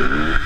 Mm-hmm.